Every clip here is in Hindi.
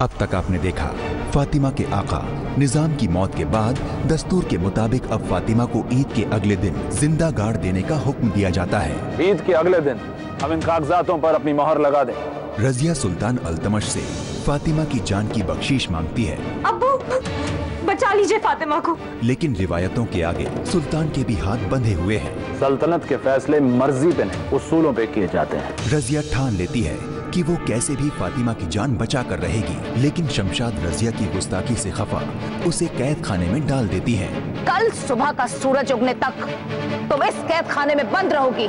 अब तक आपने देखा फातिमा के आका निज़ाम की मौत के बाद दस्तूर के मुताबिक अब फातिमा को ईद के अगले दिन ज़िंदा गाड़ देने का हुक्म दिया जाता है। ईद के अगले दिन हम इन कागजातों पर अपनी मोहर लगा दें। रजिया सुल्तान अल्तमश से फातिमा की जान की बख्शीश मांगती है। अब्बू बचा लीजिए फातिमा को। लेकिन रिवायतों के आगे सुल्तान के भी हाथ बंधे हुए हैं। सल्तनत के फैसले मर्ज़ी पे नहीं उसूलों पे किए जाते हैं। रजिया ठान लेती है कि वो कैसे भी फातिमा की जान बचा कर रहेगी लेकिन शमशाद रजिया की गुस्ताखी से खफा उसे कैद खाने में डाल देती है। कल सुबह का सूरज उगने तक तुम इस कैद खाने में बंद रहोगी।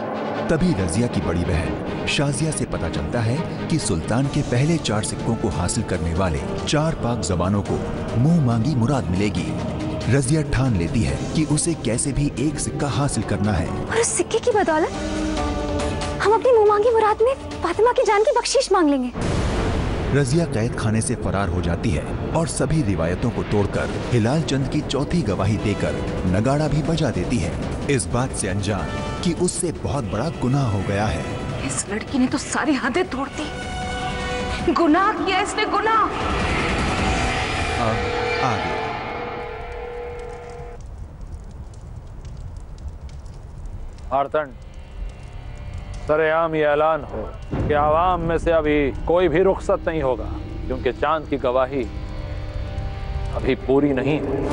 तभी रजिया की बड़ी बहन शाजिया से पता चलता है कि सुल्तान के पहले चार सिक्कों को हासिल करने वाले चार पाक जबानों को मुँह मांगी मुराद मिलेगी। रजिया ठान लेती है कि उसे कैसे भी एक सिक्का हासिल करना है। और उस सिक्के की बदौलत? हम अपनी मुँह मांगी मुराद में फातिमा की जान की बख्शीश मांग लेंगे। रजिया कैद खाने से फरार हो जाती है और सभी रिवायतों को तोड़कर हिलाल चंद की चौथी गवाही देकर नगाड़ा भी बजा देती है। इस बात से अनजान कि उससे बहुत बड़ा गुनाह हो गया है। इस लड़की ने तो सारी हदें तोड़ दी। गुनाह किया इसने गुनाह। अब आगे। आर्तन सरेआम ये ऐलान हो कि आवाम में से अभी कोई भी रुखसत नहीं होगा, क्योंकि चाँद की गवाही अभी पूरी नहीं है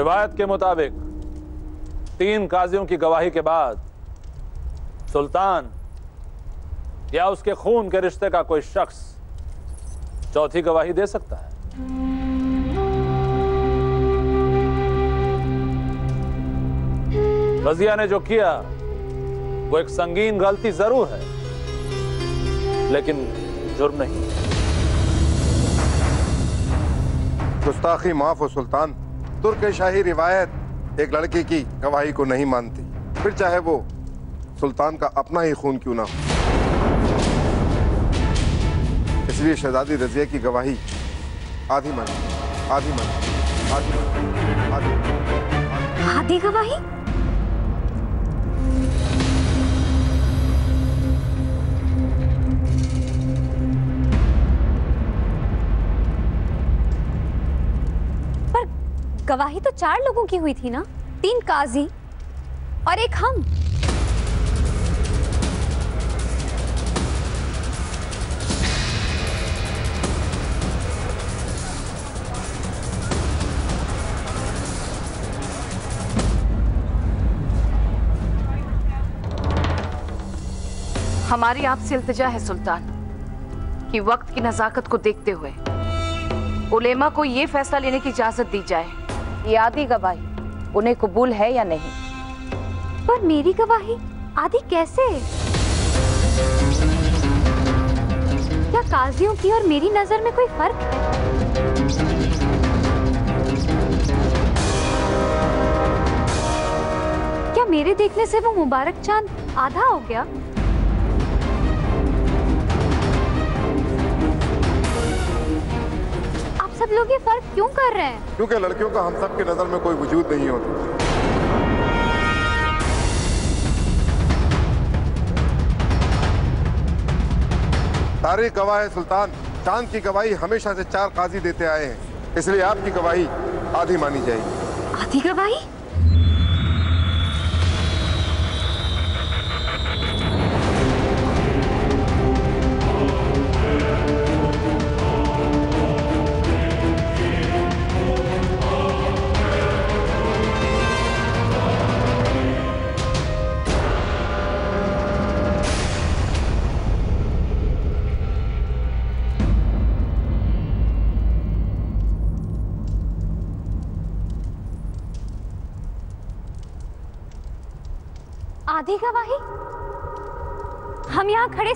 रिवायत के मुताबिक तीन काजियों की गवाही के बाद सुल्तान या उसके खून के रिश्ते का कोई शख्स चौथी गवाही दे सकता है। रजिया ने जो किया, वो एक संगीन गलती ज़रूर है, लेकिन जुर्म नहीं। गुस्ताखी माफ़ हो, सुल्तान। तुर्क शाही रिवायत एक लड़के की गवाही को नहीं मानती। फिर चाहे वो सुल्तान का अपना ही खून क्यों ना हो। इसलिए शहजादी रजिया की गवाही आधी मानी आधी मानी आधी मानी, आधी आधी गवाही? गवाही तो चार लोगों की हुई थी ना? तीन काजी और एक हम। हमारी आपसे इल्तिजा है, सुल्तान, कि वक्त की नजाकत को देखते हुए उलेमा को ये फैसला लेने की इजाज़त दी जाए। ये आदि गवाही, उन्हें कबूल है या नहीं? पर मेरी गवाही आधी कैसे? क्या काजियों की और मेरी नज़र में कोई फ़र्क? है क्या मेरे देखने से वो मुबारक चाँद आधा हो गया? सब लोग ये फ़र्क क्यों कर रहे हैं? क्योंकि लड़कियों का हम सब की नज़र में कोई वजूद नहीं होता। तारीख गवाह है सुल्तान। चाँद की गवाही हमेशा से चार काजी देते आए हैं। इसलिए आपकी गवाही आधी मानी जाएगी। आधी गवाही?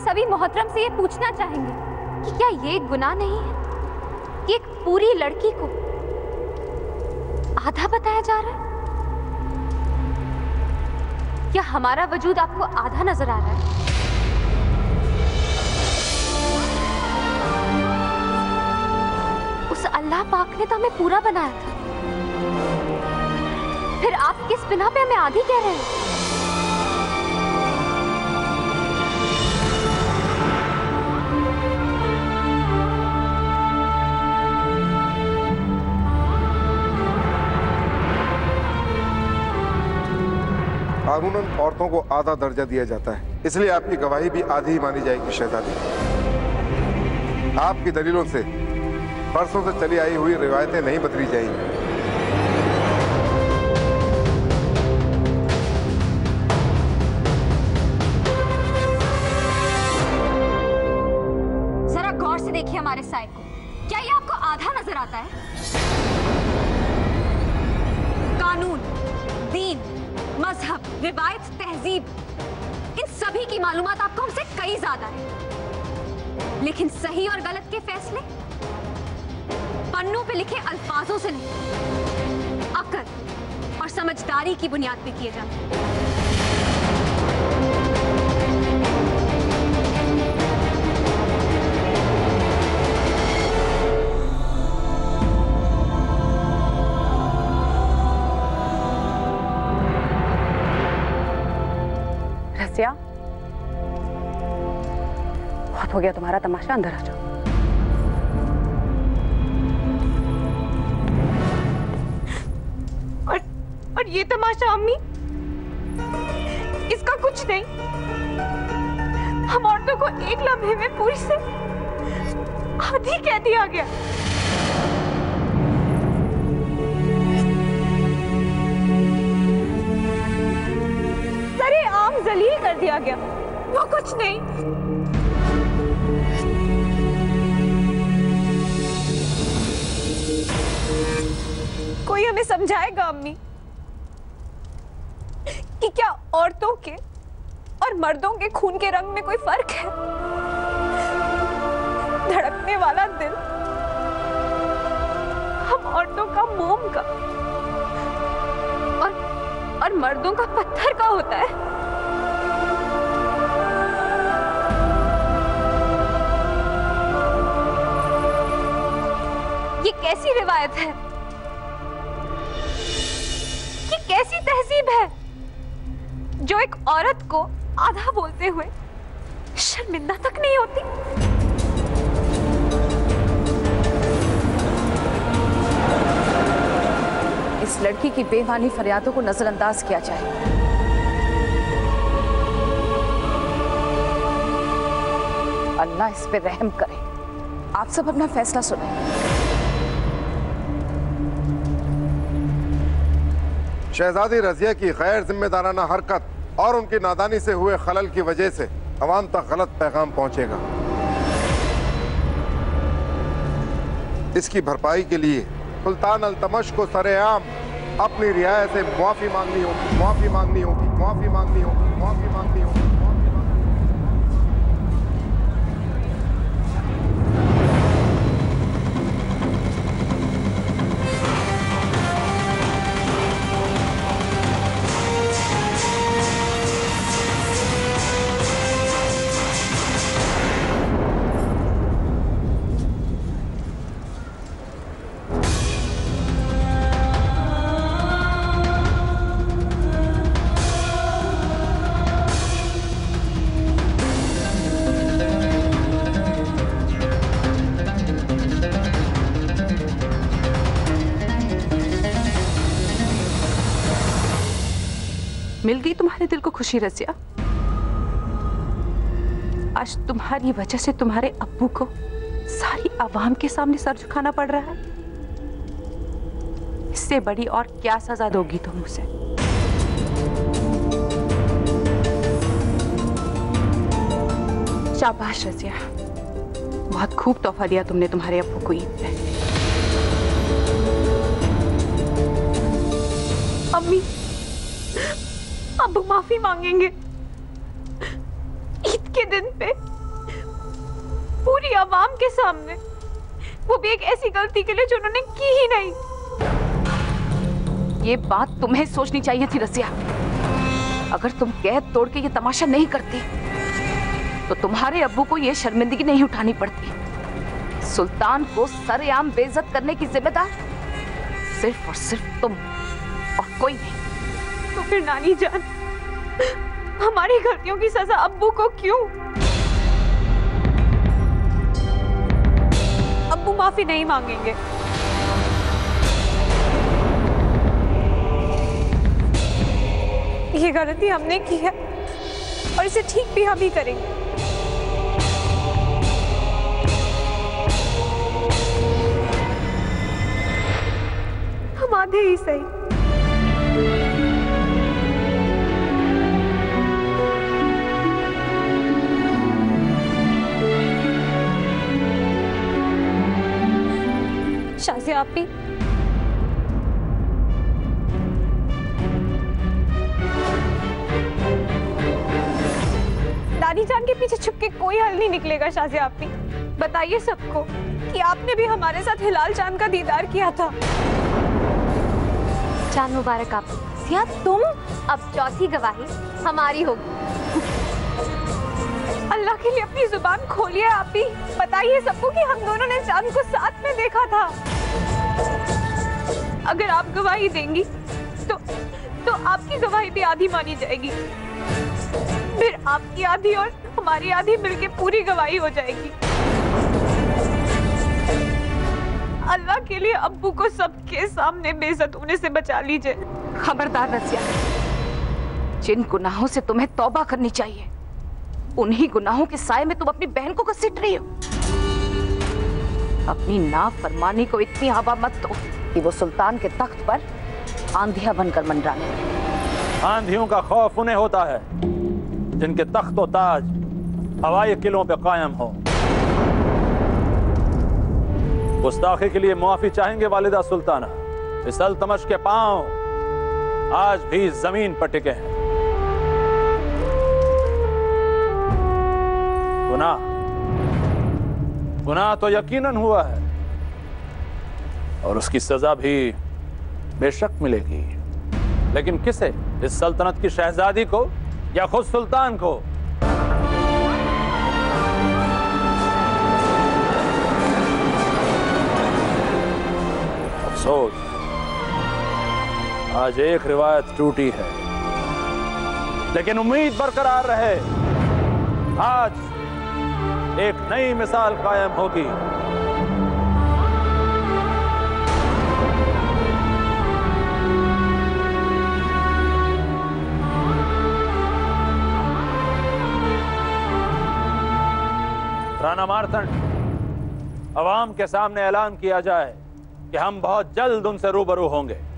सभी मोहतरम से ये पूछना चाहेंगे कि क्या ये गुनाह नहीं है? कि एक पूरी लड़की को आधा बताया जा रहा है? क्या हमारा वजूद आपको आधा नज़र आ रहा है? उस अल्लाह पाक ने तो हमें पूरा बनाया था। फिर आप किस बिना पे हमें आधी कह रहे हैं? कानूनन औरतों को आधा दर्जा दिया जाता है। इसलिए आपकी गवाही भी आधी ही मानी जाएगी, शहजादी। आपकी दलीलों से बरसों से चली आई हुई रिवायतें नहीं बदली जाएँगी। देखिए हमारे को। क्या ये आपको आधा नज़र आता है? कानून, दीन मज़हब, रिवायत, तहजीब, इन सभी की मालूम आपको हमसे कई ज़्यादा है। लेकिन सही और गलत के फैसले पन्नों पे लिखे अल्फाजों से नहीं अकल और समझदारी की बुनियाद पे किए जाते हैं। हो गया, तुम्हारा तमाशा अंदर आ जाओ। और और ये तमाशा, अम्मी? इसका कुछ नहीं। हम औरतों को एक लम्हे में पूरी से आधी कह दिया गया। सरे आम जलील कर दिया गया। वो कुछ नहीं। कोई हमें समझाएगा, अम्मी? कि क्या औरतों के और मर्दों के खून के रंग में कोई फ़र्क है? धड़कने वाला दिल हम औरतों का मोम का और और मर्दों का पत्थर का होता है। ये कैसी रिवायत है? तहजीब है। जो एक औरत को आधा बोलते हुए शर्मिंदा तक नहीं होती। इस लड़की की बेमानी फरियादों को नजरअंदाज किया जाए। अल्लाह इस पे रहम करे। आप सब अपना फैसला सुने। शहजादी रजिया की गैर जिम्मेदाराना हरकत और उनकी नादानी से हुए खलल की वजह से अवाम तक गलत पैगाम पहुंचेगा। इसकी भरपाई के लिए सुल्तान अलतमश को सरेआम अपनी रियायत से मुआफ़ी मांगनी होगी मुआफ़ी मांगनी होगी मुआफ़ी मांगनी होगी मुआफ़ी मांगनी होगी। खुशी रसिया। आज तुम्हारी वजह से तुम्हारे अब्बू को सारी आवाम के सामने सर झुकाना पड़ रहा है। इससे बड़ी और क्या सजा दोगी तुम उसे? शाबाश रजिया बहुत खूब तोहफा दिया तुमने तुम्हारे अब्बू को ईद पे। अम्मी अब्बू माफ़ी मांगेंगे। ईद के दिन पे, पूरी आवाम के सामने, वो भी एक ऐसी गलती के लिए जो उन्होंने की ही नहीं। ये बात तुम्हें सोचनी चाहिए थी, रसिया। अगर तुम कैद तोड़ के ये तमाशा नहीं करती तो तुम्हारे अब्बू को ये शर्मिंदगी नहीं उठानी पड़ती। सुल्तान को सरेआम बेइज्जत करने की जिम्मेदार सिर्फ़ और सिर्फ़ तुम और कोई नहीं। तो फिर नानी जान हमारी गलतियों की सजा अब्बू को क्यों? अब्बू माफ़ी नहीं मांगेंगे। ये गलती हमने की है और इसे ठीक भी हम ही करेंगे। हम आधे ही सही। आप भी दादी जान के पीछे छुप के कोई हल नहीं निकलेगा शाजी आप भी बताइए सबको कि आपने भी हमारे साथ हिलाल चाँद का दीदार किया था। चाँद मुबारक आप। सिया तुम अब चौथी गवाही हमारी होगी। अल्लाह के लिए अपनी ज़ुबान खोलिए आप। भी बताइए सबको कि हम दोनों ने चाँद को साथ में देखा था। अगर आप गवाही देंगी तो तो आपकी गवाही भी आधी मानी जाएगी। फिर आपकी आधी और हमारी आधी मिलके पूरी गवाही हो जाएगी। अल्लाह के लिए अब्बू को सबके सामने बेइज्जत होने से बचा लीजिए। खबरदार रसिया, जिन गुनाहों से तुम्हें तौबा करनी चाहिए, उन्हीं गुनाहों के साय में तुम अपनी बहन को घसीट रही हो। अपनी नाफरमानी को इतनी हवा मत दो कि वो सुल्तान के तख्त पर आंधिया बनकर मंडराने। आंधियों का खौफ उन्हें होता है, जिनके तख्त व ताज हवाई किलों पे कायम हो। गुस्ताखी के लिए मुआफी चाहेंगे वालिदा सुल्ताना। इस अल्तमश के पाँव आज भी ज़मीन पर टिके हैं। गुनाह गुनाह तो यकीनन हुआ है। और उसकी सजा भी बेशक मिलेगी। लेकिन किसे? इस सल्तनत की शहजादी को या खुद सुल्तान को? अफसोस, आज एक रिवायत टूटी है। लेकिन उम्मीद बरकरार रहे। आज एक नई मिसाल कायम होगी। राणा मारतंड, अवाम के सामने ऐलान किया जाए कि हम बहुत जल्द उनसे रूबरू होंगे।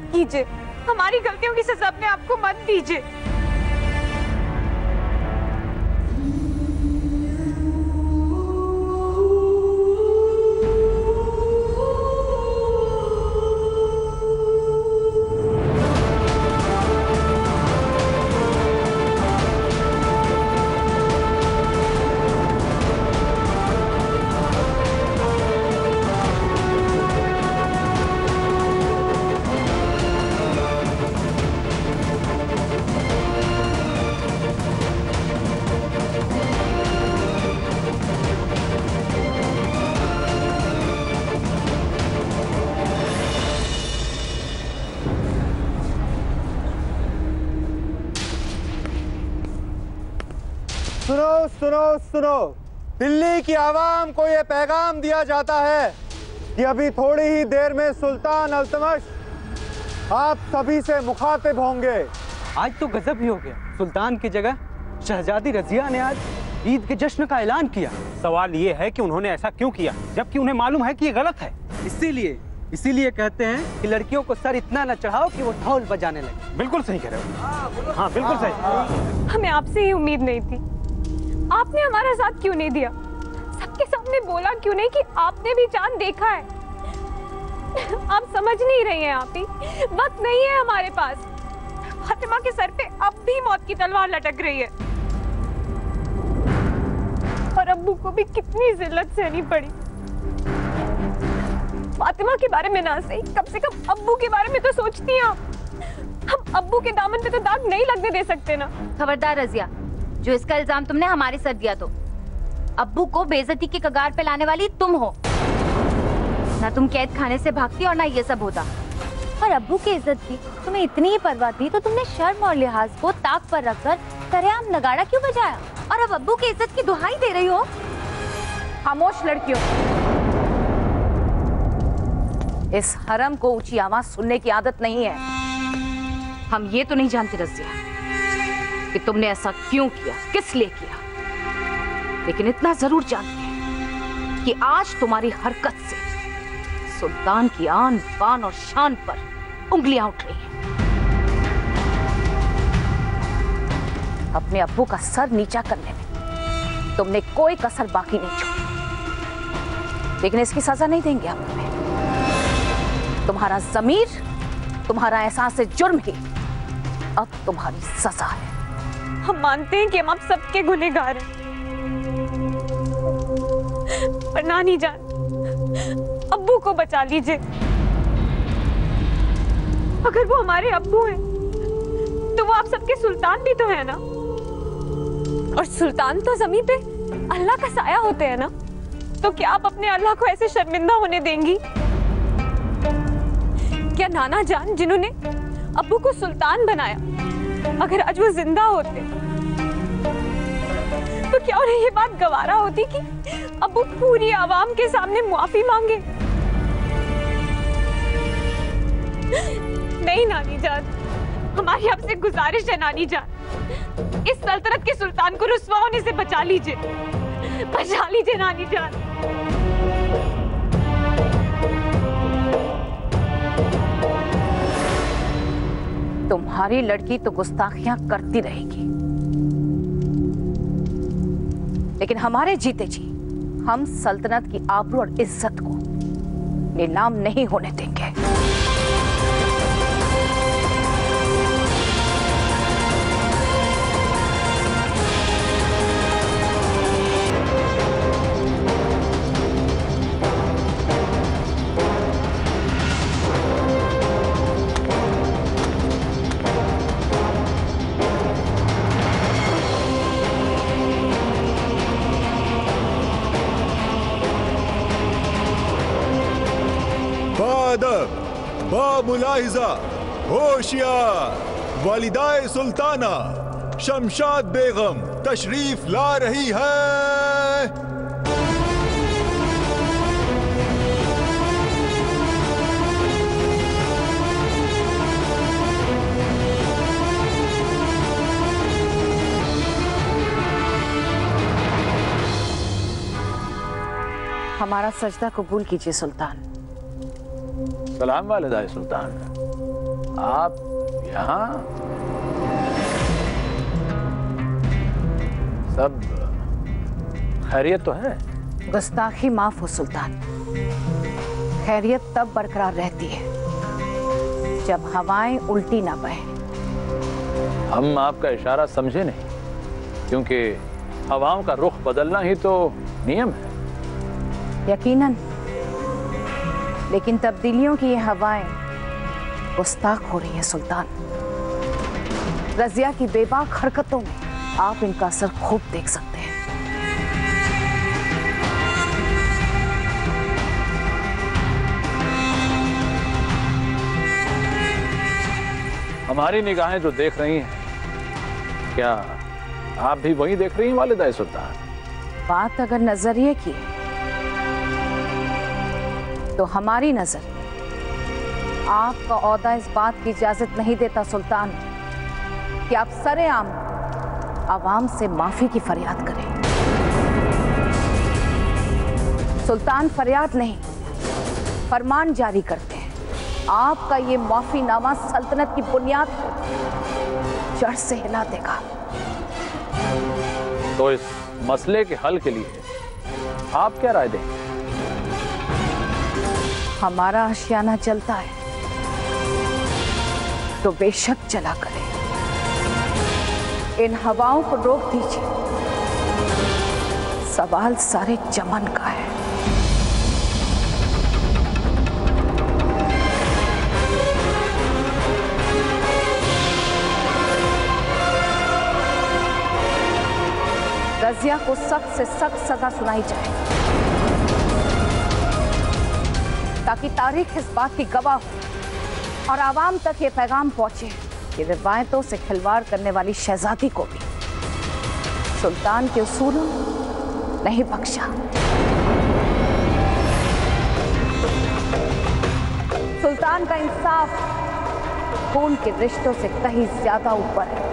मत कीजिए। हमारी गलतियों की सजा अपने आप को मत दीजिए। सुनो दिल्ली की आवाम को ये पैगाम दिया जाता है कि अभी थोड़ी ही देर में सुल्तान अल्तमश आप सभी से मुखातिब होंगे। आज तो गजब ही हो गया। सुल्तान की जगह शहजादी रजिया ने आज ईद के जश्न का ऐलान किया। सवाल ये है कि उन्होंने ऐसा क्यों किया जबकि उन्हें मालूम है कि ये गलत है। इसीलिए इसीलिए कहते हैं कि लड़कियों को सर इतना न चढ़ाओ कि वो ढोल बजाने लगे। बिल्कुल सही कह रहे हो। हाँ बिल्कुल सही। हमें आपसे ही उम्मीद नहीं थी। आपने हमारा साथ क्यों नहीं दिया? सबके सामने बोला क्यों नहीं कि आपने भी चाँद देखा है? आप समझ नहीं रही हैं आप ही वक्त नहीं है हमारे पास। फातिमा के सर पे अब भी मौत की तलवार लटक रही है। और अब्बू को भी कितनी जिल्लत सहनी पड़ी। फातिमा के बारे में ना सही, कम से कम अब्बू के बारे में तो सोचती हैं आप। हम अब्बू के दामन पे तो दाग नहीं लगने दे सकते ना। खबरदार रजिया जो इसका इल्ज़ाम तुमने हमारे सर दिया तो। अब्बू को बेजती के कगार पे लाने वाली तुम हो। ना तुम कैद खाने से भागती और ना ये सब होता। और अब्बू की इज़्ज़त की तुम्हें इतनी ही परवाह थी तो तुमने शर्म और लिहाज को ताक पर रखकर सरेआम नगाड़ा क्यों बजाया? और अब अब्बू की इज़्ज़त की दुहाई दे रही हो? खामोश लड़कियों। इस हरम को ऊँची आवाज़ सुनने की आदत नहीं है। हम ये तो नहीं जानते रजिया कि तुमने ऐसा क्यों किया? किस लिए किया? लेकिन इतना ज़रूर जानते हैं कि आज तुम्हारी हरकत से सुल्तान की आन बान और शान पर उंगलियाँ उठ रही हैं। अपने अब्बू का सर नीचा करने में तुमने कोई कसर बाकी नहीं छोड़ी। लेकिन इसकी सजा नहीं देंगे हम तुम्हें। तुम्हारा जमीर, तुम्हारा एहसास जुर्म ही अब तुम्हारी सजा है। हम मानते हैं कि हम आप सबके गुनहगार हैं। पर नानी जान, अब्बू को बचा लीजिए। अगर वो हमारे अब्बू हैं तो वो आप सबके सुल्तान भी तो है ना? और सुल्तान तो ज़मीन पे अल्लाह का साया होते हैं ना? तो क्या आप अपने अल्लाह को ऐसे शर्मिंदा होने देंगी? क्या नाना जान जिन्होंने अब्बू को सुल्तान बनाया अगर आज वो ज़िंदा होते तो क्या उन्हें ये बात गवारा होती कि अब्बू पूरी आवाम के सामने मुआफी मांगे? नहीं नानी जान, हमारी आपसे गुजारिश है नानी जान, इस सल्तनत के सुल्तान को रुस्वा होने से बचा लीजिए बचा लीजिए नानी जान। तुम्हारी लड़की तो गुस्ताखियाँ करती रहेगी। लेकिन हमारे जीते जी, हम सल्तनत की आबरू और इज़्ज़त को नीलाम नहीं होने देंगे। बामुलाहिजा होशियार, वालिदाए सुल्ताना, शमशाद बेगम, तशरीफ़ ला रही है। हमारा सजदा कबूल कीजिए, सुल्तान। सलाम वालिदा सुल्तान। आप यहाँ? सब खैरियत तो है? गुस्ताखी माफ़ हो सुल्तान। खैरियत तब बरकरार रहती है जब हवाएँ उल्टी ना बहें। हम आपका इशारा समझे नहीं क्योंकि हवाओं का रुख बदलना ही तो नियम है। यकीनन लेकिन तब्दीलियों की ये हवाएँ गुस्ताख हो रही हैं सुल्तान। रजिया की बेबाक हरकतों में आप इनका असर खूब देख सकते हैं। हमारी निगाहें जो देख रही हैं क्या आप भी वही देख रही हैं वालिदा सुल्तान? बात अगर नज़रिए की तो हमारी नज़र। आपका औदा इस बात की इजाज़त नहीं देता सुल्तान कि आप सरेआम आवाम से माफ़ी की फरियाद करें। सुल्तान फरियाद नहीं, फरमान जारी करते हैं। आपका ये माफीनामा सल्तनत की बुनियाद को जड़ से हिला देगा। तो इस मसले के हल के लिए आप क्या राय देंगे? हमारा आशियाना चलता है। तो बेशक चला करें। इन हवाओं को रोक दीजिए। सवाल सारे चमन का है। रजिया को सख्त से सख्त सजा सुनाई जाए ताकि तारीख इस बात की गवाह हो। और आवाम तक ये पैगाम पहुँचे कि रिवायतों से खिलवाड़ करने वाली शहजादी को भी। सुल्तान के उसूलों, नहीं बख्शा। सुल्तान का इंसाफ खून के रिश्तों से कहीं ज़्यादा ऊपर है।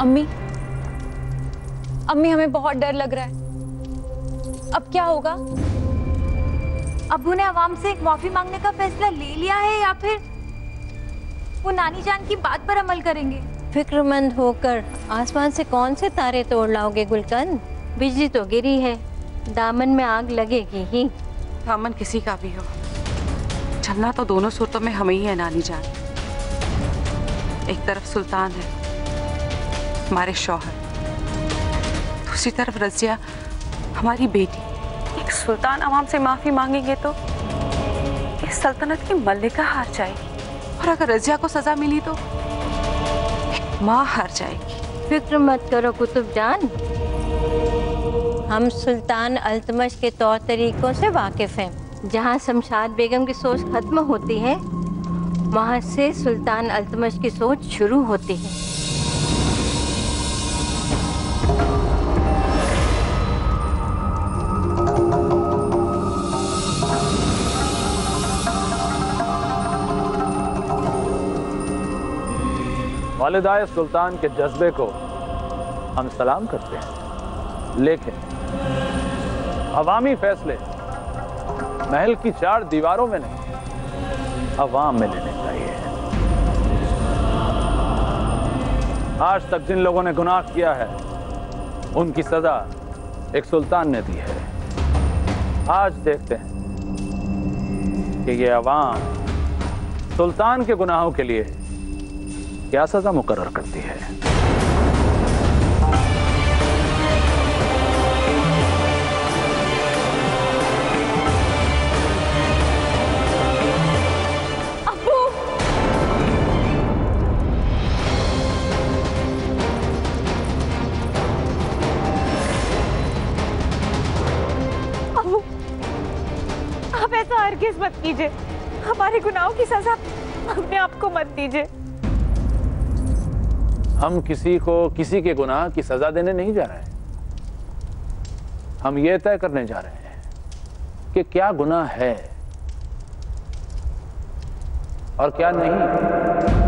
अम्मी अम्मी हमें बहुत डर लग रहा है। अब क्या होगा? अब्बू ने आवाम से एक माफ़ी मांगने का फैसला ले लिया है या फिर वो नानी जान की बात पर अमल करेंगे? फिक्रमंद होकर आसमान से कौन से तारे तोड़ लाओगे गुलकंद? बिजली तो गिरी है दामन में आग लगेगी ही। दामन किसी का भी हो। चलना तो दोनों सूरतों में हमें ही है नानी जान। एक तरफ़ सुल्तान है हमारे शौहर। दूसरी तरफ़ रजिया, हमारी बेटी। एक सुल्तान अवाम से माफ़ी मांगेंगे तो इस सल्तनत की मल्लिका हार जाएगी। और अगर रजिया को सजा मिली तो एक माँ हार जाएगी। फ़िक्र मत करो कुतुब जान। हम सुल्तान अल्तमश के तौर तरीकों से वाकिफ हैं। जहाँ शमशाद बेगम की सोच खत्म होती है, वहाँ से सुल्तान अल्तमश की सोच शुरू होती है। वालिदाए सुल्तान के जज्बे को हम सलाम करते हैं। लेकिन अवामी फैसले महल की चार दीवारों में नहीं, अवाम में लेने चाहिए आज तक जिन लोगों ने गुनाह किया है, उनकी सजा एक सुल्तान ने दी है। आज देखते हैं कि ये अवाम सुल्तान के गुनाहों के लिए क्या सजा मुकर करती है? हरगिज मत कीजिए। हमारे गुनाहों की सजा अपने आप को मत दीजिए। हम किसी को, किसी के गुनाह की सजा देने नहीं जा रहे हैं। हम ये तय करने जा रहे हैं कि क्या गुनाह है और क्या नहीं।